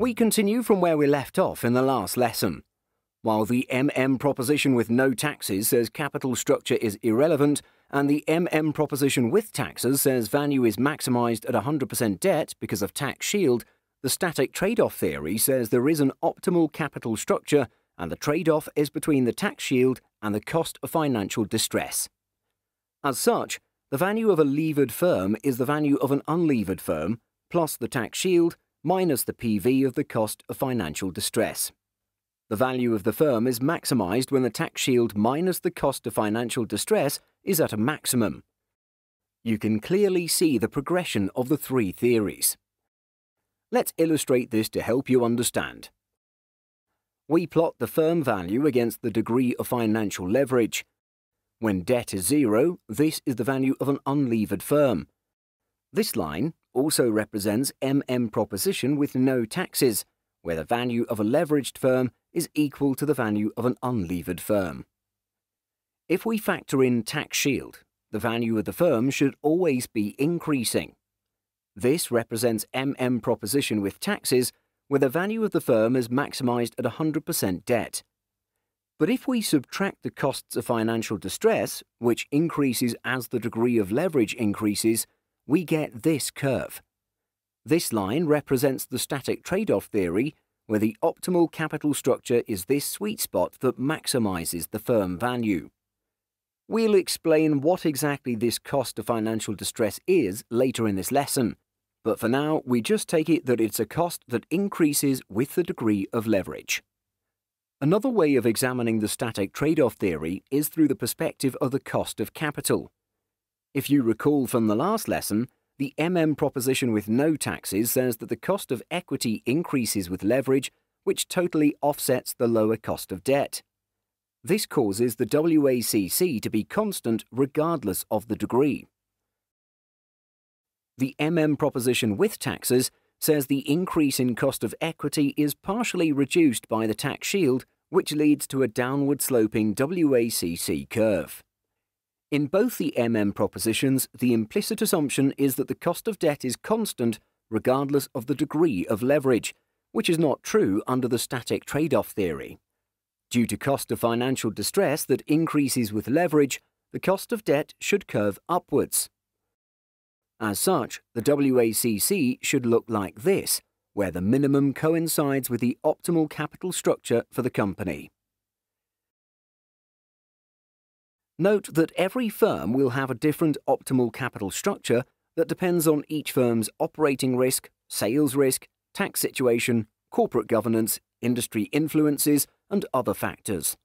We continue from where we left off in the last lesson. While the MM proposition with no taxes says capital structure is irrelevant, and the MM proposition with taxes says value is maximised at 100% debt because of tax shield, the static trade off theory says there is an optimal capital structure, and the trade off is between the tax shield and the cost of financial distress. As such, the value of a levered firm is the value of an unlevered firm plus the tax shield minus the PV of the cost of financial distress. The value of the firm is maximised when the tax shield minus the cost of financial distress is at a maximum. You can clearly see the progression of the three theories. Let's illustrate this to help you understand. We plot the firm value against the degree of financial leverage. When debt is zero, this is the value of an unlevered firm. This line also represents MM proposition with no taxes, where the value of a leveraged firm is equal to the value of an unlevered firm. If we factor in tax shield, the value of the firm should always be increasing. This represents MM proposition with taxes, where the value of the firm is maximised at 100% debt. But if we subtract the costs of financial distress, which increases as the degree of leverage increases, we get this curve. This line represents the static trade-off theory, where the optimal capital structure is this sweet spot that maximizes the firm value. We'll explain what exactly this cost of financial distress is later in this lesson, but for now we just take it that it's a cost that increases with the degree of leverage. Another way of examining the static trade-off theory is through the perspective of the cost of capital. If you recall from the last lesson, the MM proposition with no taxes says that the cost of equity increases with leverage, which totally offsets the lower cost of debt. This causes the WACC to be constant regardless of the degree. The MM proposition with taxes says the increase in cost of equity is partially reduced by the tax shield, which leads to a downward sloping WACC curve. In both the MM propositions, the implicit assumption is that the cost of debt is constant regardless of the degree of leverage, which is not true under the static trade-off theory. Due to cost of financial distress that increases with leverage, the cost of debt should curve upwards. As such, the WACC should look like this, where the minimum coincides with the optimal capital structure for the company. Note that every firm will have a different optimal capital structure that depends on each firm's operating risk, sales risk, tax situation, corporate governance, industry influences, and other factors.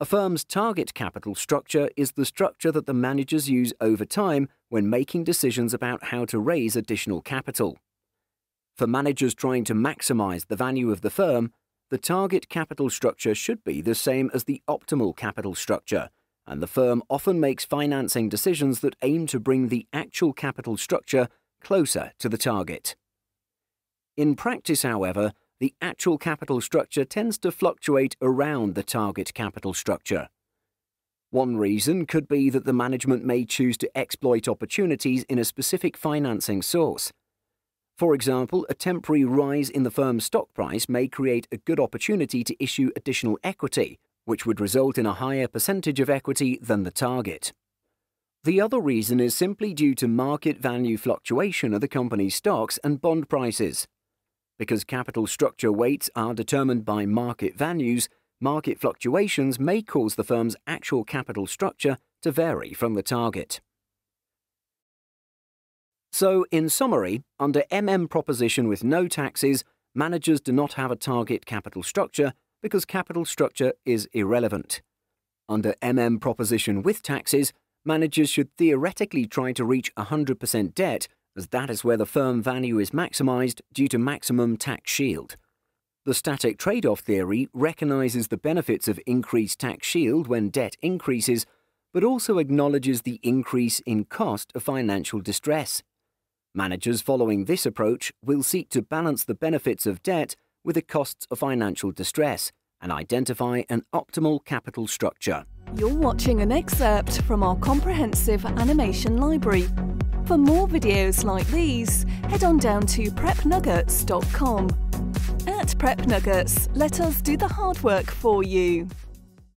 A firm's target capital structure is the structure that the managers use over time when making decisions about how to raise additional capital. For managers trying to maximize the value of the firm, the target capital structure should be the same as the optimal capital structure, and the firm often makes financing decisions that aim to bring the actual capital structure closer to the target. In practice, however, the actual capital structure tends to fluctuate around the target capital structure. One reason could be that the management may choose to exploit opportunities in a specific financing source, for example, a temporary rise in the firm's stock price may create a good opportunity to issue additional equity, which would result in a higher percentage of equity than the target. The other reason is simply due to market value fluctuation of the company's stocks and bond prices. Because capital structure weights are determined by market values, market fluctuations may cause the firm's actual capital structure to vary from the target. So, in summary, under MM proposition with no taxes, managers do not have a target capital structure because capital structure is irrelevant. Under MM proposition with taxes, managers should theoretically try to reach 100% debt, as that is where the firm value is maximized due to maximum tax shield. The static trade off theory recognizes the benefits of increased tax shield when debt increases, but also acknowledges the increase in cost of financial distress. Managers following this approach will seek to balance the benefits of debt with the costs of financial distress and identify an optimal capital structure. You're watching an excerpt from our comprehensive animation library. For more videos like these, head on down to prepnuggets.com. At Prep Nuggets, let us do the hard work for you.